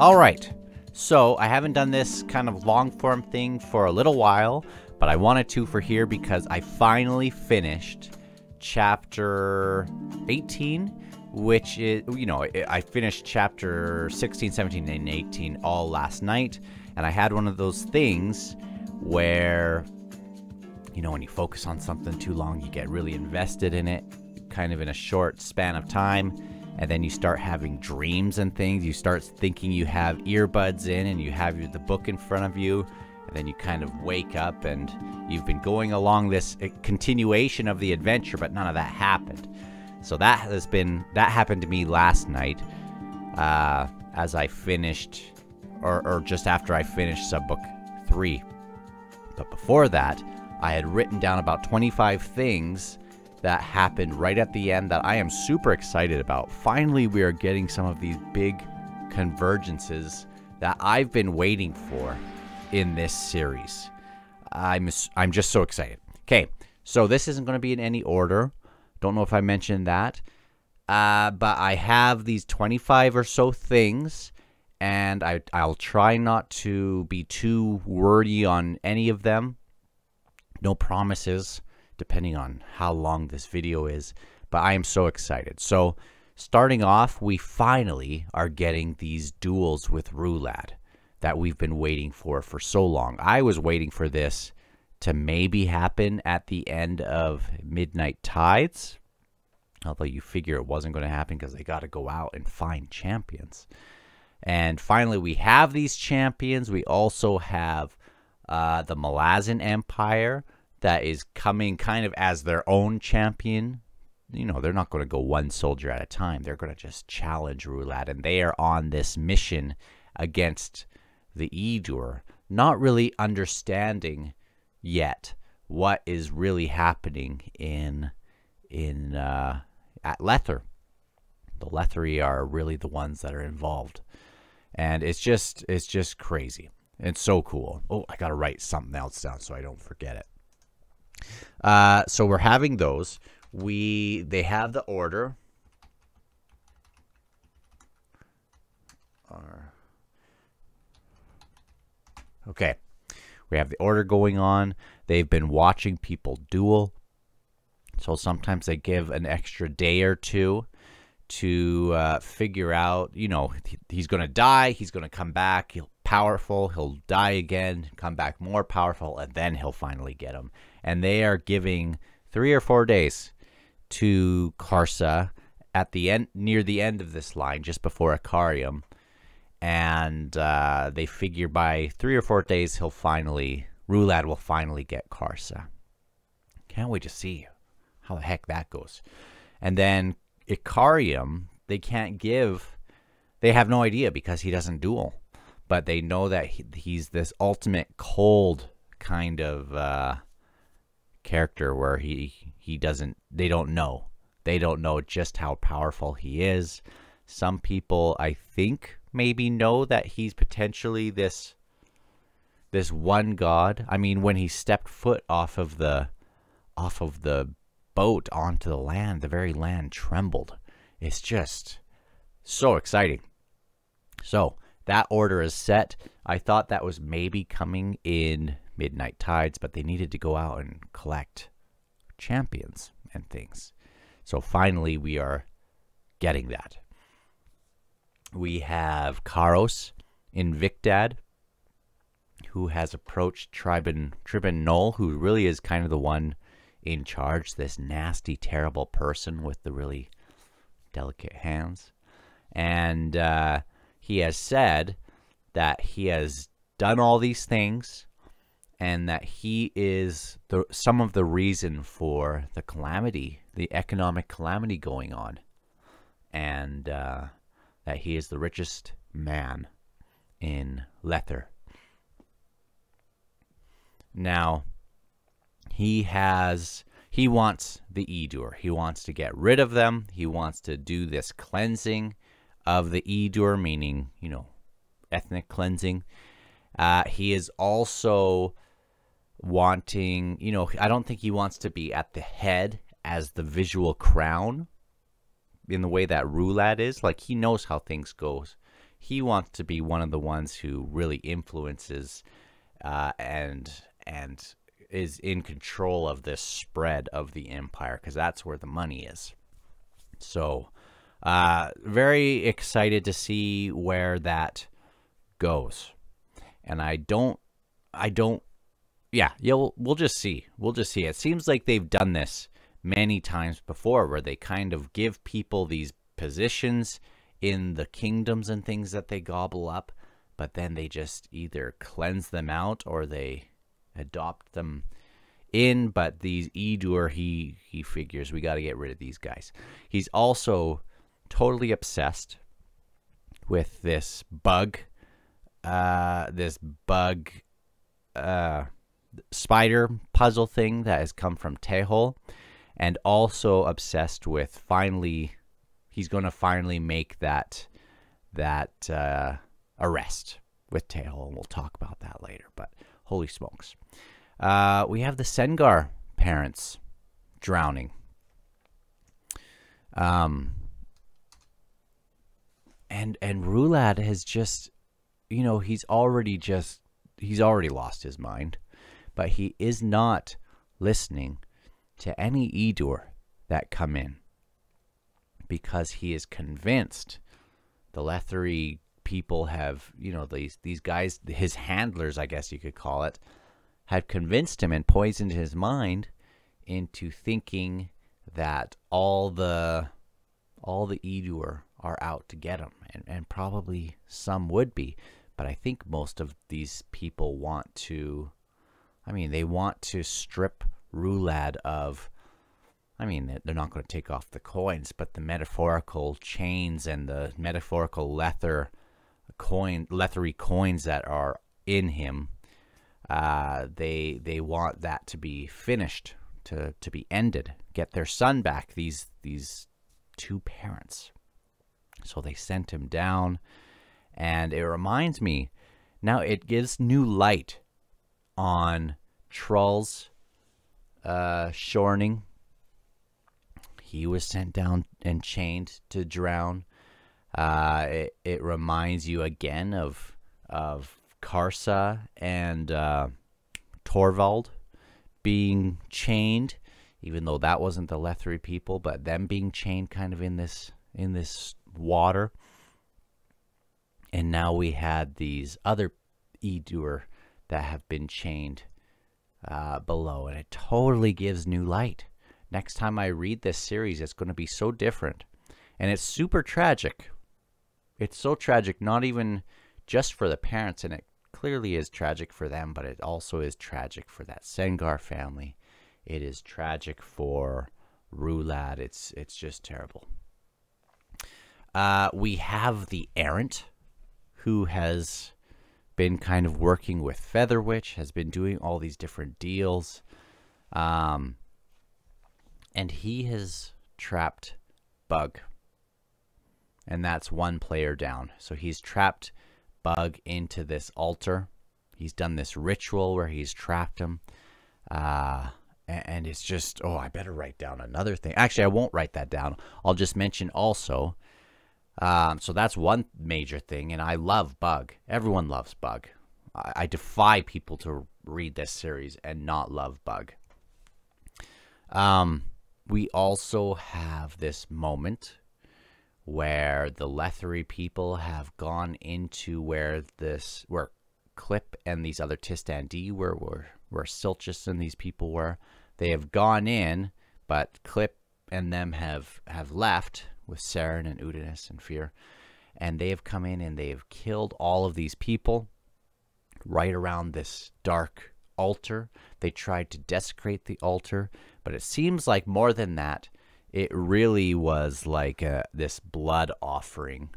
All right. So I haven't done this kind of long form thing for a little while, but I wanted to for here because I finally finished chapter 18, which is, you know, I finished chapter 16, 17, and 18 all last night. And I had one of those things where, you know, when you focus on something too long, you get really invested in it, kind of in a short span of time and then you start having dreams and things. You start thinking you have earbuds in and you have the book in front of you, and then you kind of wake up and you've been going along this uh, continuation of the adventure, but none of that happened. So that has been that happened to me last night uh, as I finished, or, or just after I finished sub book three. But before that, I had written down about 25 things that happened right at the end that I am super excited about. Finally, we are getting some of these big convergences that I've been waiting for in this series. I'm I'm just so excited. Okay, so this isn't going to be in any order. Don't know if I mentioned that. Uh, but I have these 25 or so things, and I, I'll try not to be too wordy on any of them. No promises depending on how long this video is. But I am so excited. So starting off, we finally are getting these duels with Rulad that we've been waiting for for so long. I was waiting for this to maybe happen at the end of Midnight Tides. Although you figure it wasn't going to happen because they got to go out and find champions. And finally, we have these champions. We also have uh, the Malazan Empire, that is coming kind of as their own champion. You know, they're not going to go one soldier at a time. They're going to just challenge Rulad, and they are on this mission against the Edur, not really understanding yet what is really happening in in uh, at Lether. The Lethri are really the ones that are involved, and it's just it's just crazy. It's so cool. Oh, I gotta write something else down so I don't forget it. Uh, so we're having those. We they have the order. Okay. We have the order going on. They've been watching people duel. So sometimes they give an extra day or two to uh, figure out, you know, he's going to die, he's going to come back, he'll powerful, he'll die again, come back more powerful, and then he'll finally get him and they are giving three or four days to Karsa at the end, near the end of this line, just before Icarium, and uh, they figure by three or four days he'll finally, Rulad will finally get Karsa. Can't wait to see how the heck that goes. And then Icarium, they can't give, they have no idea because he doesn't duel, but they know that he, he's this ultimate cold kind of. Uh, character where he he doesn't they don't know. They don't know just how powerful he is. Some people i think maybe know that he's potentially this this one god. I mean when he stepped foot off of the off of the boat onto the land the very land trembled. It's just so exciting. So that order is set. I thought that was maybe coming in midnight tides, but they needed to go out and collect champions and things. So finally, we are getting that. We have Karos Invictad, who has approached Triban, Triban Gnol, who really is kind of the one in charge, this nasty, terrible person with the really delicate hands. And uh, he has said that he has done all these things and that he is the some of the reason for the calamity, the economic calamity going on, and uh, that he is the richest man in Lether. Now, he has he wants the Edur. He wants to get rid of them. He wants to do this cleansing of the Edur, meaning you know, ethnic cleansing. Uh, he is also wanting, you know, I don't think he wants to be at the head as the visual crown in the way that Rulad is. Like he knows how things goes. he wants to be one of the ones who really influences uh, and and is in control of this spread of the empire because that's where the money is. So, uh, very excited to see where that goes. And I don't, I don't, yeah, you'll, we'll just see. We'll just see. It seems like they've done this many times before where they kind of give people these positions in the kingdoms and things that they gobble up, but then they just either cleanse them out or they adopt them in. But these Edur, he he figures we got to get rid of these guys. He's also totally obsessed with this bug, uh, this bug, uh, spider puzzle thing that has come from Tehol, and also obsessed with finally, he's going to finally make that that uh, arrest with Tehol, and we'll talk about that later. But holy smokes, uh, we have the Sengar parents drowning. Um, and and Rulad has just, you know, he's already just he's already lost his mind, but he is not listening to any Edur that come in because he is convinced the Letherii people have, you know, these these guys, his handlers, I guess you could call it, have convinced him and poisoned his mind into thinking that all the all the Edur are out to get him, and, and probably some would be, but I think most of these people want to. I mean, they want to strip Rulad of. I mean, they're not going to take off the coins, but the metaphorical chains and the metaphorical lether coin, leathery coins that are in him. Uh, they they want that to be finished, to to be ended, get their son back. These these two parents. So they sent him down, and it reminds me now it gives new light on Trull's uh, Shorning. He was sent down and chained to drown. Uh, it, it reminds you again of of Karsa and uh, Torvald being chained, even though that wasn't the Lethri people, but them being chained kind of in this in this water. And now we had these other Edur that have been chained uh, below, and it totally gives new light. Next time I read this series, it's going to be so different. And it's super tragic. It's so tragic, not even just for the parents, and it clearly is tragic for them, but it also is tragic for that Sengar family. It is tragic for Rulad. It's it's just terrible. Uh, we have the errant, who has been kind of working with Featherwitch, has been doing all these different deals, um, and he has trapped Bugg, and that's one player down. So he's trapped Bugg into this altar. He's done this ritual where he's trapped him. Uh, and it's just, oh, I better write down another thing. Actually, I won't write that down. I'll just mention also um, so that's one major thing, and I love Bugg. Everyone loves Bugg. I, I defy people to read this series and not love Bugg. Um, we also have this moment where the Letherii people have gone into where this where Clip and these other Tiste Andii were where where Silchas and these people were. They have gone in, but Clip and them have have left with Seren and Udinaas and Fear. And they have come in and they have killed all of these people right around this dark altar. They tried to desecrate the altar, but it seems like more than that, it really was like a, this blood offering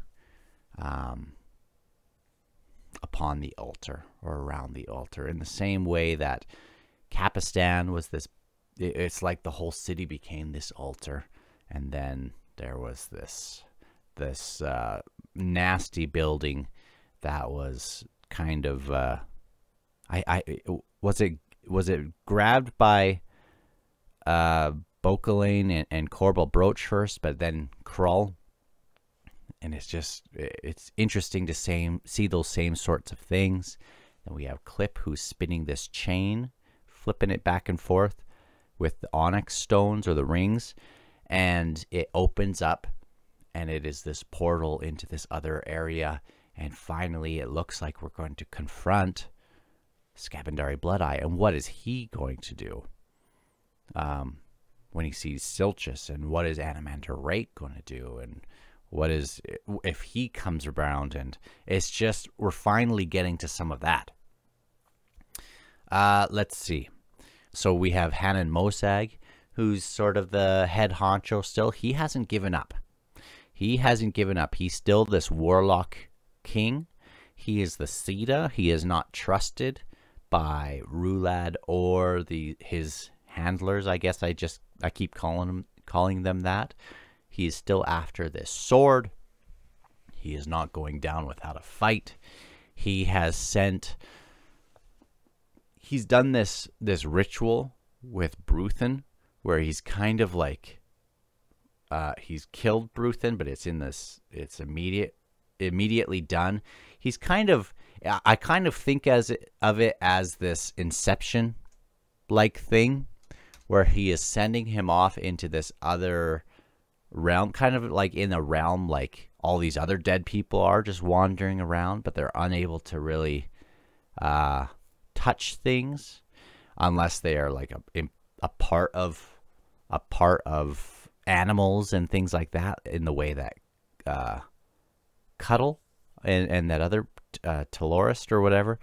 um, upon the altar or around the altar. In the same way that Capustan was this, it's like the whole city became this altar. And then there was this this uh, nasty building that was kind of uh, I I was it was it grabbed by uh and, and Korbal Broach first, but then Krull and it's just it's interesting to same see those same sorts of things. Then we have Clip who's spinning this chain, flipping it back and forth with the onyx stones or the rings, and it opens up, and it is this portal into this other area. And finally, it looks like we're going to confront Scabandari Bloodeye. And what is he going to do? Um, when he sees Silchas, and what is Anomander Rake going to do? And what is if he comes around? And it's just we're finally getting to some of that. Uh, let's see. So we have Hannan Mosag, who's sort of the head honcho still. He hasn't given up. He hasn't given up. He's still this warlock king. He is the Sita. He is not trusted by Rulad or the his handlers. I guess I just I keep calling him calling them that. He is still after this sword. He is not going down without a fight. He has sent he's done this this ritual with Bruthen where he's kind of like uh, he's killed Bruthen, but it's in this it's immediate immediately done. He's kind of I kind of think as of it as this inception like thing where he is sending him off into this other realm kind of like in a realm like all these other dead people are just wandering around but they're unable to really uh, touch things unless they are like a, a part of a part of animals and things like that in the way that uh, Curdle and, and that other uh, Telorast or whatever.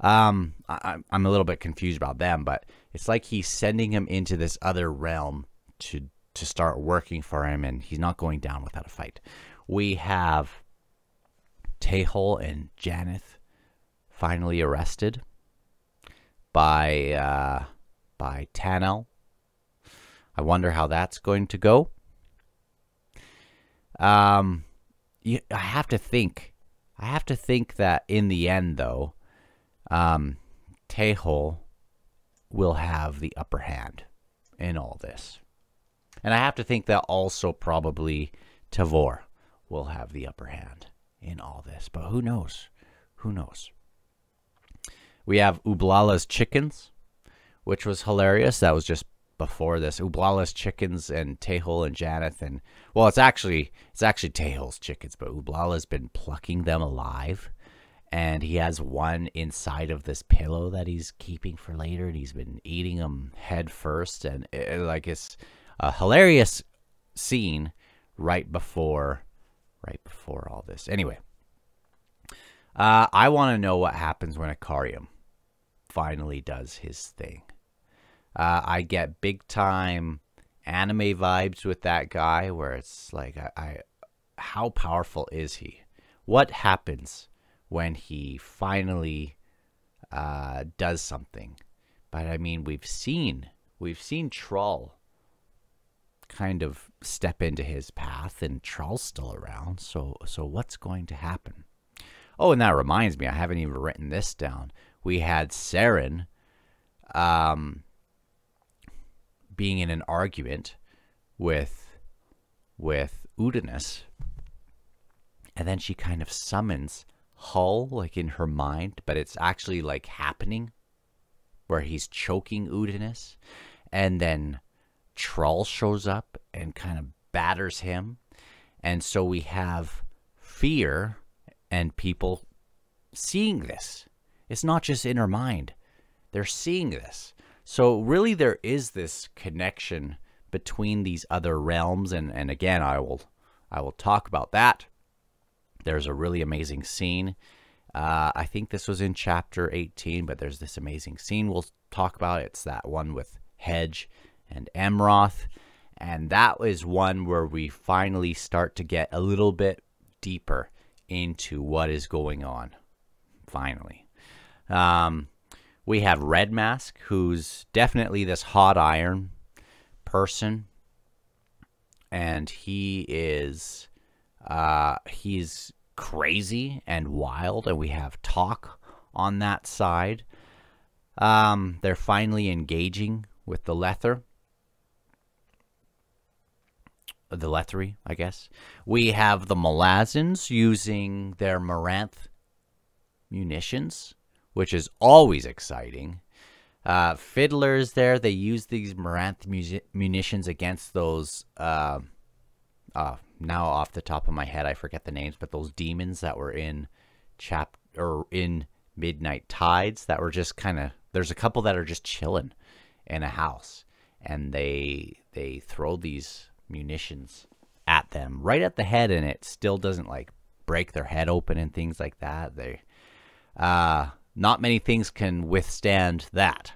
Um, I, I'm a little bit confused about them, but it's like he's sending him into this other realm to to start working for him, and he's not going down without a fight. We have Tehol and Janath finally arrested by uh, by Tanal. I wonder how that's going to go. Um, you, I have to think. I have to think that in the end, though, um, Tehol will have the upper hand in all this. And I have to think that also probably Tavor will have the upper hand in all this. But who knows? Who knows? We have Ublala's chickens, which was hilarious. That was just before this. Ublala's chickens and Tehol and Janath and well, it's actually it's actually Tehol's chickens, but Ublala's been plucking them alive. And he has one inside of this pillow that he's keeping for later and he's been eating them head first. And it, like it's a hilarious scene right before right before all this. Anyway uh, i want to know what happens when Icarium finally does his thing uh, i get big time anime vibes with that guy where it's like I, I how powerful is he what happens when he finally uh, does something. But I mean, we've seen we've seen Trull kind of step into his path, and Trull's still around. So so what's going to happen? Oh, and that reminds me, I haven't even written this down. We had Saren um, being in an argument with with Udinaas, and then she kind of summons Hull, like in her mind, but it's actually like happening where he's choking Udinaas. And then Trull shows up and kind of batters him. And so we have fear and people seeing this. It's not just in her mind, they're seeing this. So, really, there is this connection between these other realms. And, and again, I will, I will talk about that there's a really amazing scene. Uh, I think this was in chapter 18, but there's this amazing scene we'll talk about. It's that one with Hedge and Emroth. And that is one where we finally start to get a little bit deeper into what is going on. Finally. Um, we have Red Mask, who's definitely this hot iron person. And he is uh, he's crazy and wild, and we have Toc on that side. Um, they're finally engaging with the Lether. the Lethri, I guess. We have the Malazans using their Moranth munitions, which is always exciting. Uh, Fiddlers there, they use these Moranth munitions against those. Uh, uh, now off the top of my head, I forget the names, but those demons that were in chap or in Midnight Tides that were just kind of. There's a couple that are just chilling in a house, and they they throw these munitions at them right at the head, and it still doesn't like break their head open and things like that. They, uh, not many things can withstand that.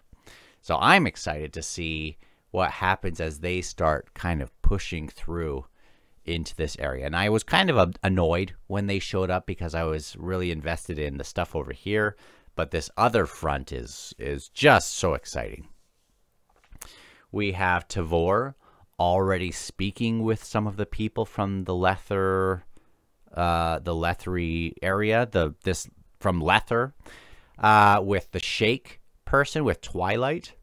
So I'm excited to see what happens as they start kind of pushing through into this area. And I was kind of annoyed when they showed up because I was really invested in the stuff over here, but this other front is is just so exciting. We have Tavor already speaking with some of the people from the Lether, uh, the Lethri area, the this from Lether, uh, with the Shake person with Twilight,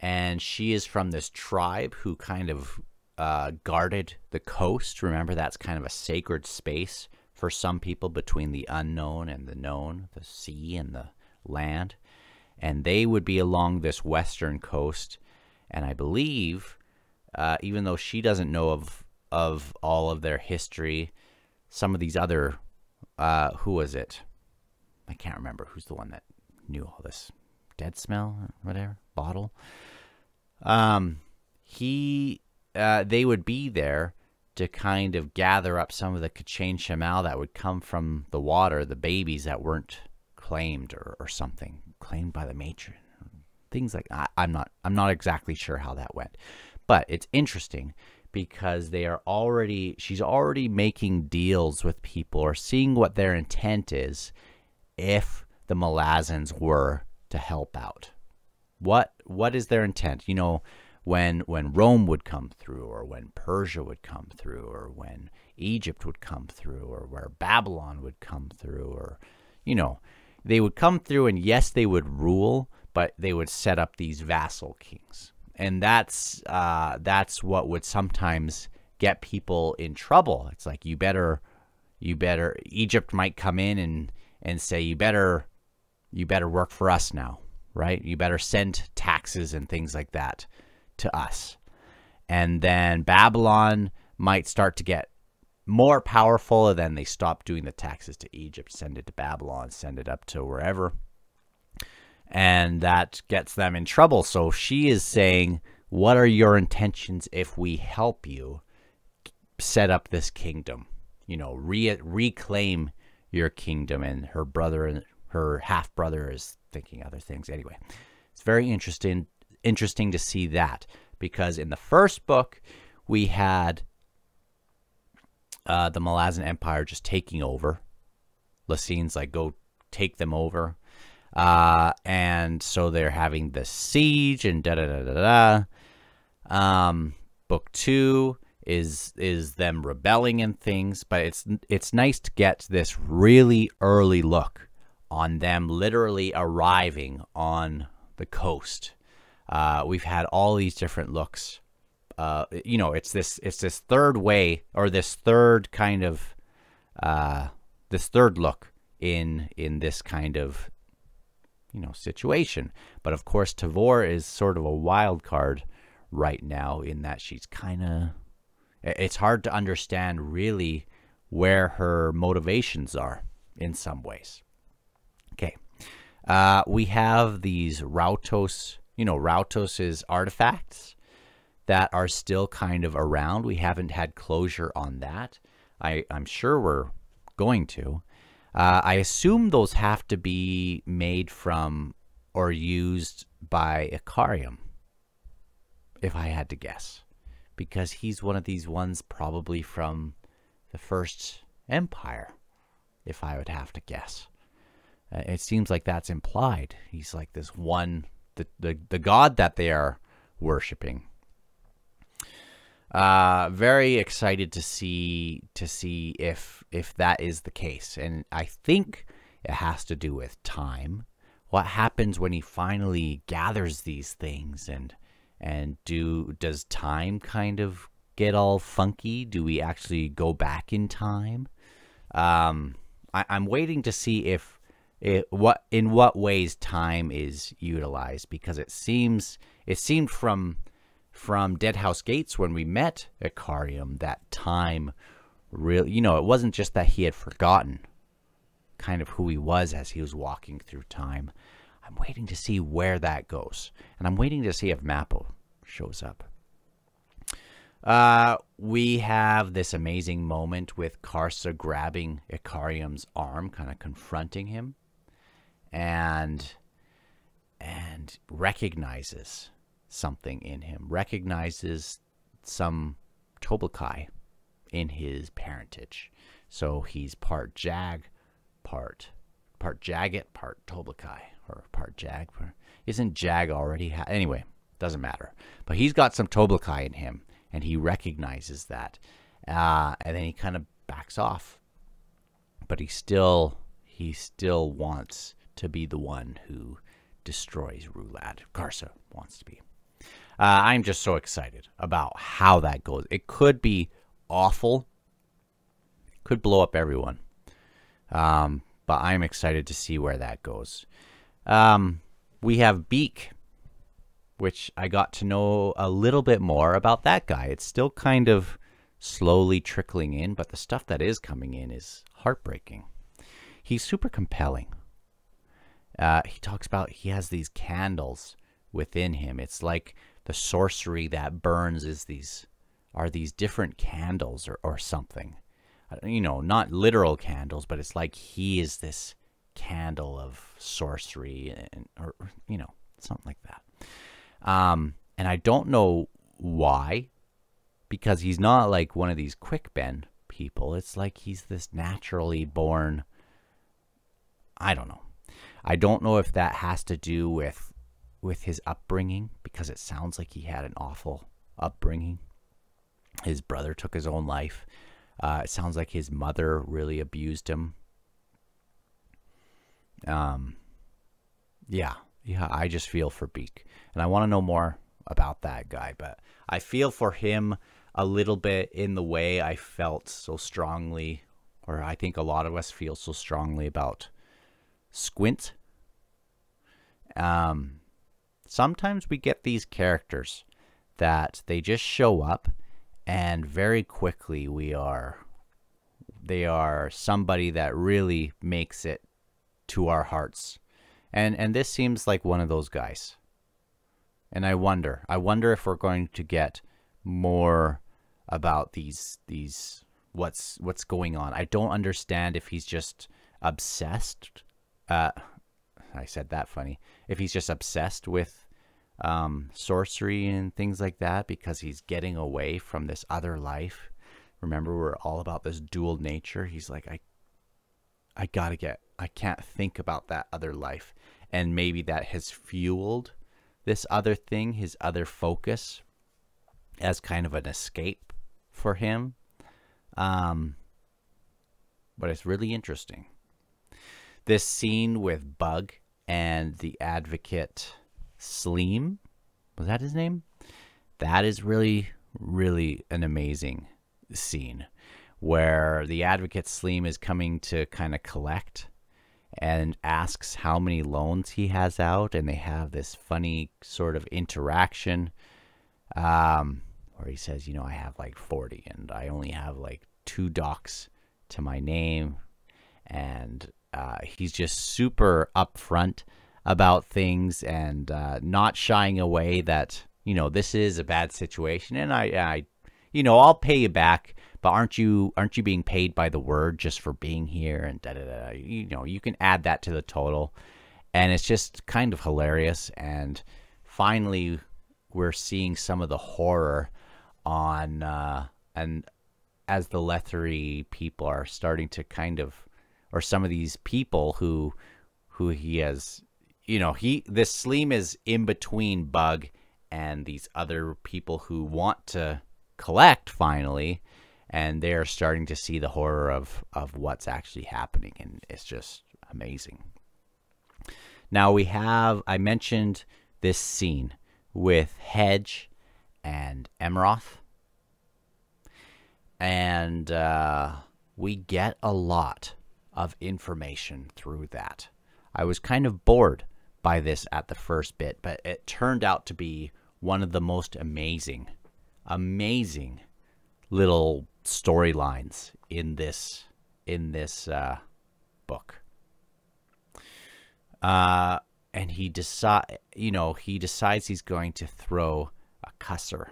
and she is from this tribe who kind of uh, guarded the coast. Remember, that's kind of a sacred space for some people between the unknown and the known, the sea and the land. And they would be along this western coast. And I believe, uh, even though she doesn't know of of all of their history, some of these other, uh, who was it? I can't remember who's the one that knew all this. Dead smell, whatever bottle. Um, he uh, they would be there to kind of gather up some of the K'Chain Che'Malle that would come from the water, the babies that weren't claimed or, or something, claimed by the matron. Things like I, I'm not I'm not exactly sure how that went. But it's interesting because they are already she's already making deals with people or seeing what their intent is if the Malazans were to help out. What what is their intent? You know, when when Rome would come through, or when Persia would come through, or when Egypt would come through, or where Babylon would come through, or you know, they would come through, and yes, they would rule, but they would set up these vassal kings, and that's uh, that's what would sometimes get people in trouble. It's like you better, you better. Egypt might come in and and say you better, you better work for us now, right? You better send taxes and things like that to us. And then Babylon might start to get more powerful, and then they stop doing the taxes to Egypt, send it to Babylon, send it up to wherever. And that gets them in trouble. So she is saying, What are your intentions if we help you set up this kingdom? You know, re- reclaim your kingdom. And her brother and her half brother is thinking other things. Anyway, it's very interesting interesting to see that because in the first book we had uh, the Malazan Empire just taking over. Laseen's like, go take them over. Uh, and so they're having the siege and da da da da da. Um, book two is is them rebelling and things, but it's it's nice to get this really early look on them literally arriving on the coast uh, we've had all these different looks. Uh, you know, it's this it's this third way or this third kind of uh, this third look in in this kind of you know situation. But of course, Tavor is sort of a wild card right now in that she's kind of it's hard to understand really where her motivations are in some ways. Okay. Uh, we have these Rautos you know, Rautos' artifacts that are still kind of around. We haven't had closure on that. I, I'm sure we're going to. Uh, I assume those have to be made from or used by Icarium, if I had to guess. Because he's one of these ones probably from the first empire, if I would have to guess. Uh, it seems like that's implied. He's like this one the, the, the God that they are worshiping. Uh, very excited to see to see if if that is the case, and I think it has to do with time. What happens when he finally gathers these things, and and do does time kind of get all funky? Do we actually go back in time? Um, I, am waiting to see if it, what in what ways time is utilized because it seems it seemed from from Deadhouse Gates when we met Icarium that time really you know it wasn't just that he had forgotten kind of who he was as he was walking through time. I'm waiting to see where that goes and I'm waiting to see if Mappo shows up. Uh, we have this amazing moment with Karsa grabbing Icarium's arm, kind of confronting him and and recognizes something in him, recognizes some Toblakai in his parentage. So he's part Jag, part part Jaghut, part Toblakai, or part Jag. Isn't Jag already? Anyway, doesn't matter. But he's got some Toblakai in him, and he recognizes that, uh, and then he kind of backs off. But he still he still wants to be the one who destroys Rulad. Karsa wants to be. Uh, I'm just so excited about how that goes. It could be awful, could blow up everyone. Um, but I'm excited to see where that goes. Um, we have Beak, which I got to know a little bit more about that guy. It's still kind of slowly trickling in, but the stuff that is coming in is heartbreaking. He's super compelling. Uh, he talks about he has these candles within him. It's like the sorcery that burns is these are these different candles or, or something. Uh, you know, not literal candles, but it's like he is this candle of sorcery and or you know, something like that. Um, and I don't know why, because he's not like one of these Quick Ben people. It's like he's this naturally born I don't know. I don't know if that has to do with with his upbringing because it sounds like he had an awful upbringing. His brother took his own life. Uh, it sounds like his mother really abused him. Um, yeah, yeah. I just feel for Beak, and I want to know more about that guy. But I feel for him a little bit in the way I felt so strongly, or I think a lot of us feel so strongly about Squint. Um, sometimes we get these characters that they just show up and very quickly we are they are somebody that really makes it to our hearts and and this seems like one of those guys and i wonder i wonder if we're going to get more about these these what's what's going on i don't understand if he's just obsessed uh, I said that funny. If he's just obsessed with um, sorcery and things like that because he's getting away from this other life. Remember, we're all about this dual nature. He's like, I, I gotta get. I can't think about that other life, and maybe that has fueled this other thing, his other focus, as kind of an escape for him. Um, but it's really interesting this scene with Bugg and the advocate Sleem, was that his name? That is really, really an amazing scene where the advocate Sleem is coming to kind of collect and asks how many loans he has out, and they have this funny sort of interaction um, where he says, You know, I have like 40 and I only have like two docks to my name. And uh, he's just super upfront about things and uh, not shying away that you know this is a bad situation and I, I you know I'll pay you back but aren't you aren't you being paid by the word just for being here and da da da you know you can add that to the total. And it's just kind of hilarious. And finally we're seeing some of the horror on uh, and as the Lethery people are starting to kind of or some of these people who who he has you know he this sleem is in between bug and these other people who want to collect finally and they're starting to see the horror of of what's actually happening and it's just amazing now we have i mentioned this scene with hedge and Emroth, and uh, we get a lot of information through that. I was kind of bored by this at the first bit, but it turned out to be one of the most amazing, amazing little storylines in this in this uh, book. Uh, and he decide, you know, he decides he's going to throw a cusser,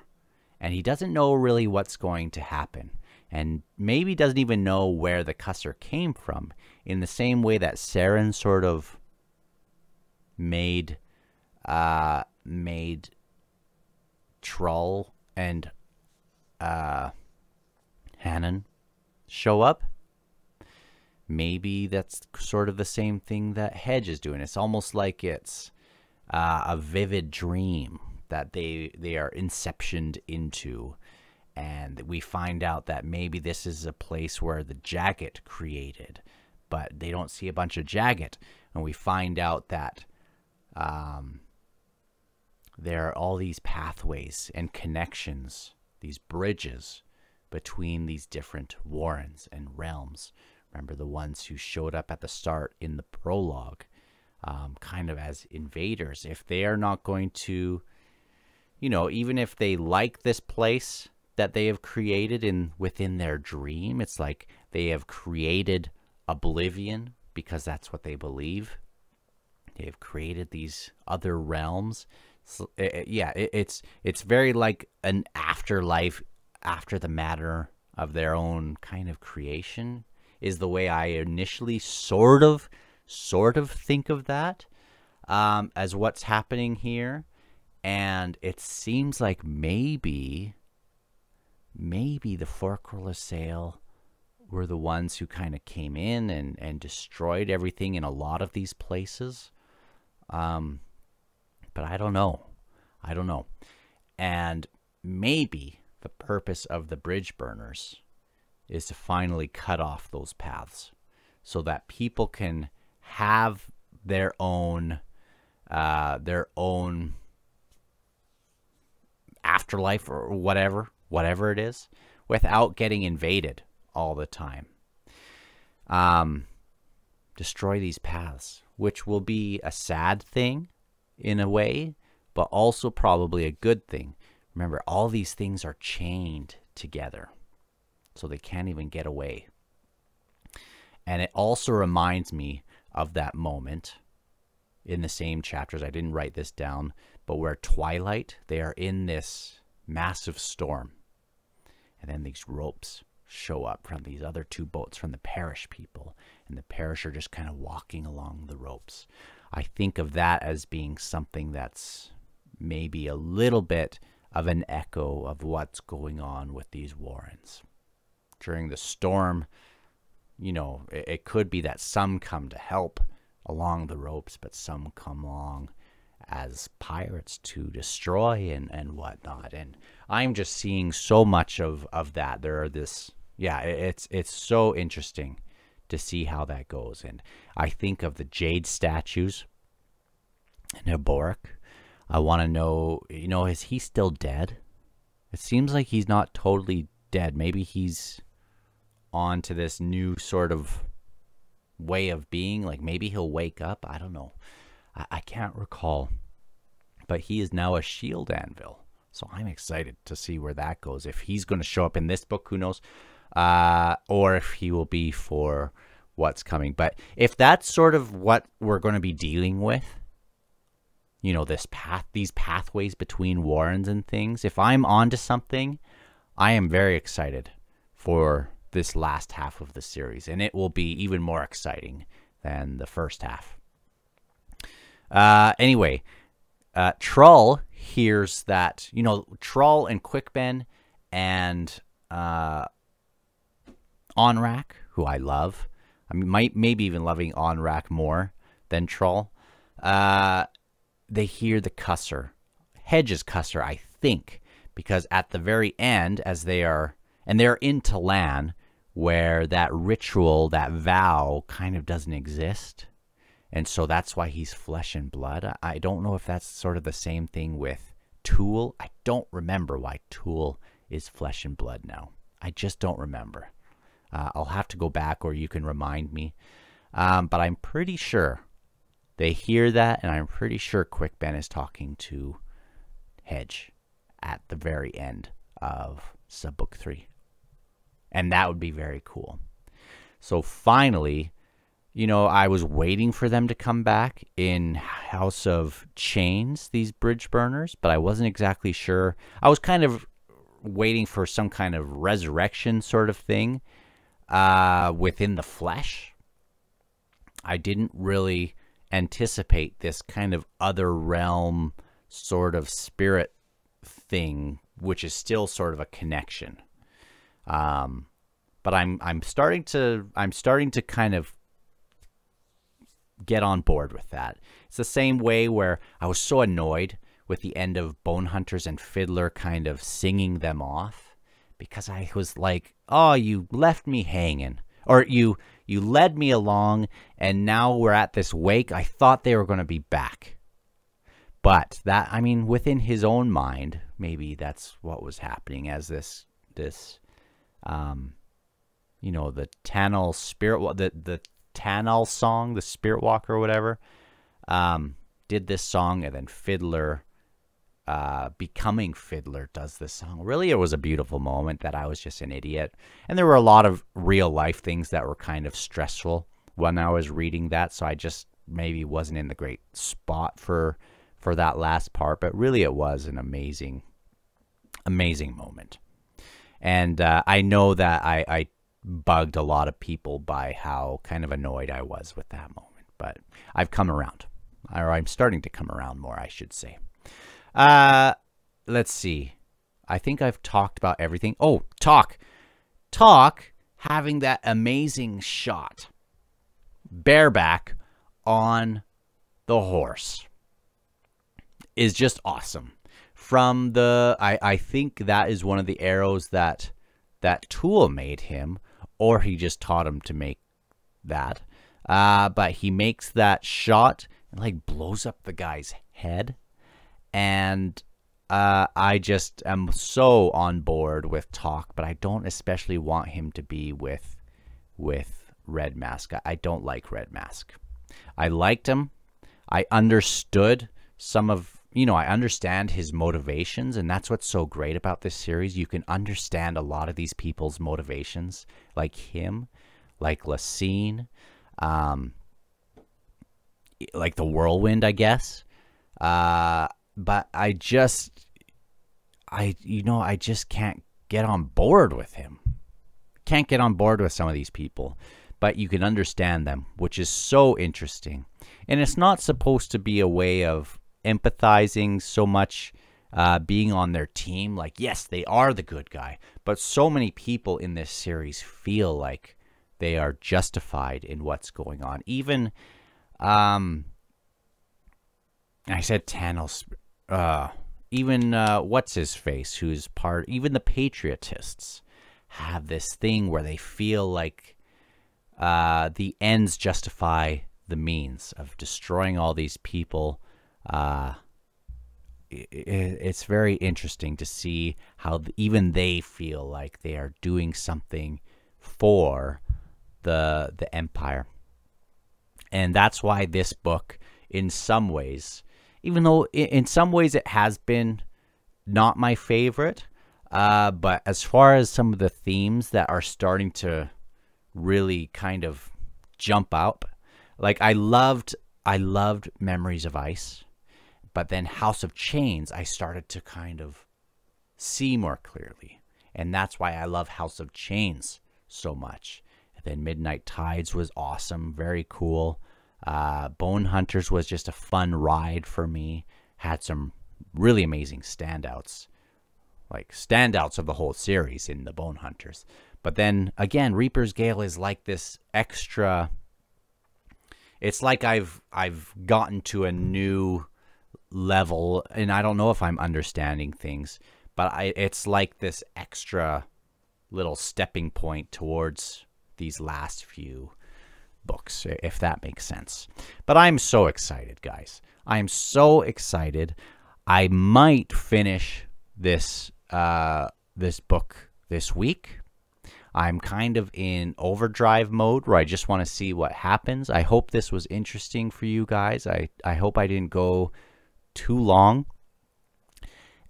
and he doesn't know really what's going to happen, and maybe doesn't even know where the cusser came from. In the same way that Seren sort of made, uh, made Trull and uh, Hannon show up maybe that's sort of the same thing that Hedge is doing. It's almost like it's uh, a vivid dream that they they are inceptioned into, and we find out that maybe this is a place where the Jaghut created, but they don't see a bunch of Jaghut, and we find out that. Um, there are all these pathways and connections, these bridges between these different warrens and realms Remember the ones who showed up at the start in the prologue, um, kind of as invaders. If they are not going to, you know, even if they like this place that they have created in within their dream, it's like they have created oblivion because that's what they believe. They have created these other realms. So, it, yeah, it, it's it's very like an afterlife after the matter of their own kind of creation is the way I initially sort of, sort of think of that um, as what's happening here. And it seems like maybe, maybe the Forkrul Assail were the ones who kind of came in and, and destroyed everything in a lot of these places. Um, but I don't know. I don't know. And maybe the purpose of the bridge burners is to finally cut off those paths so that people can have their own uh, their own afterlife or whatever whatever it is without getting invaded all the time. Um, destroy these paths which will be a sad thing in a way but also probably a good thing remember all these things are chained together so they can't even get away. And it also reminds me of that moment in the same chapters. I didn't write this down, but where Twilight, they are in this massive storm. And then these ropes show up from these other two boats from the Perish people. And the Perish are just kind of walking along the ropes. I think of that as being something that's maybe a little bit of an echo of what's going on with these Warrens during the storm, you know, it, it could be that some come to help along the ropes, but some come along as pirates to destroy and, and whatnot. And I'm just seeing so much of, of that. There are this, yeah, it's, it's so interesting to see how that goes. And I think of the jade statues in Aboric. I want to know, you know, is he still dead? It seems like he's not totally dead. Maybe he's on to this new sort of way of being. Like maybe he'll wake up. I don't know. I, I can't recall. But he is now a shield anvil. So I'm excited to see where that goes. If he's going to show up in this book, who knows? Uh, or if he will be for what's coming. But if that's sort of what we're going to be dealing with, you know, this path, these pathways between Warrens and things, if I'm onto something, I am very excited for this last half of the series, and it will be even more exciting than the first half. Uh, anyway, uh, Trull hears that you know Trull and Quickben and uh, Onrack, who I love. I might maybe even loving Onrack more than Trull. Uh, they hear the cusser, Hedge's cusser, I think, because at the very end, as they are and they're in Talan, where that ritual, that vow, kind of doesn't exist. And so that's why he's flesh and blood. I don't know if that's sort of the same thing with Tool. I don't remember why Tool is flesh and blood now. I just don't remember. Uh, I'll have to go back, or you can remind me. Um, but I'm pretty sure they hear that, and I'm pretty sure Quick Ben is talking to Hedge at the very end of Subbook 3. And that would be very cool. So finally, you know, I was waiting for them to come back in House of Chains, these bridge burners, but I wasn't exactly sure. I was kind of waiting for some kind of resurrection sort of thing uh, within the flesh. I didn't really anticipate this kind of other realm sort of spirit thing, which is still sort of a connection. Um, but I'm I'm starting to I'm starting to kind of get on board with that. It's the same way where I was so annoyed with the end of Bone Hunters and Fiddler kind of singing them off because I was like, "Oh, you left me hanging." Or you you led me along and now we're at this wake. I thought they were going to be back. But that I mean within his own mind, maybe that's what was happening as this this um you know, the Tanno spirit the the Tanno song, the Spirit Walker or whatever, um, did this song, and then Fiddler, uh, becoming Fiddler, does this song. Really, it was a beautiful moment that I was just an idiot, and there were a lot of real life things that were kind of stressful when I was reading that, so I just maybe wasn't in the great spot for for that last part, but really, it was an amazing, amazing moment. And uh, I know that I, I bugged a lot of people by how kind of annoyed I was with that moment. But I've come around, or I'm starting to come around more, I should say. Uh, let's see. I think I've talked about everything. Oh, Toc. Toc having that amazing shot bareback on the horse is just awesome. From the I, I think that is one of the arrows that that Tool made him or he just taught him to make that. Uh, but he makes that shot and like blows up the guy's head. And uh, I just am so on board with Toc, but I don't especially want him to be with with Red Mask. I don't like Red Mask. I liked him. I understood some of you know, I understand his motivations, and that's what's so great about this series. You can understand a lot of these people's motivations, like him, like Laseen, um, like the whirlwind, I guess. Uh, but I just, I, you know, I just can't get on board with him. Can't get on board with some of these people, but you can understand them, which is so interesting. And it's not supposed to be a way of empathizing so much, uh, being on their team. Like, yes, they are the good guy, but so many people in this series feel like they are justified in what's going on. Even, um, I said Tanos, uh, even uh, what's his face, who's part, even the patriotists have this thing where they feel like uh, the ends justify the means of destroying all these people. Uh, it, it's very interesting to see how even they feel like they are doing something for the the empire. And that's why this book in some ways even though in some ways it has been not my favorite uh, but as far as some of the themes that are starting to really kind of jump out like i loved i loved memories of ice but then House of Chains, I started to kind of see more clearly. And that's why I love House of Chains so much. And then Midnight Tides was awesome, very cool. Uh, Bone Hunters was just a fun ride for me. Had some really amazing standouts, like standouts of the whole series in the Bone Hunters. But then again, Reaper's Gale is like this extra. It's like I've I've gotten to a new level, and I don't know if I'm understanding things, but I, it's like this extra little stepping point towards these last few books, if that makes sense. But I'm so excited, guys. I'm so excited. I might finish this uh, this book this week. I'm kind of in overdrive mode where I just want to see what happens. I hope this was interesting for you guys. I, I hope I didn't go too long.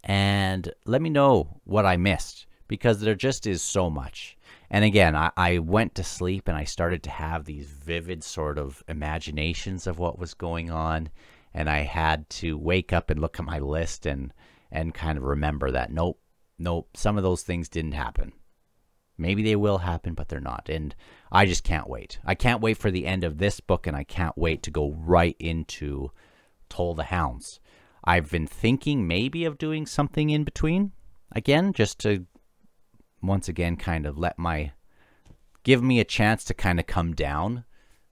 And let me know what I missed because there just is so much. And again, I, I went to sleep and I started to have these vivid sort of imaginations of what was going on. And I had to wake up and look at my list and, and kind of remember that nope, nope, some of those things didn't happen. Maybe they will happen, but they're not. And I just can't wait. I can't wait for the end of this book, and I can't wait to go right into Toll the Hounds. I've been thinking maybe of doing something in between again, just to once again kind of let my give me a chance to kind of come down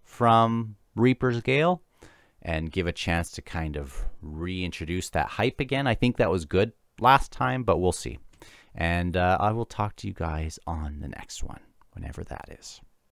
from Reaper's Gale and give a chance to kind of reintroduce that hype again. I think that was good last time, but we'll see. And uh, I will talk to you guys on the next one, whenever that is.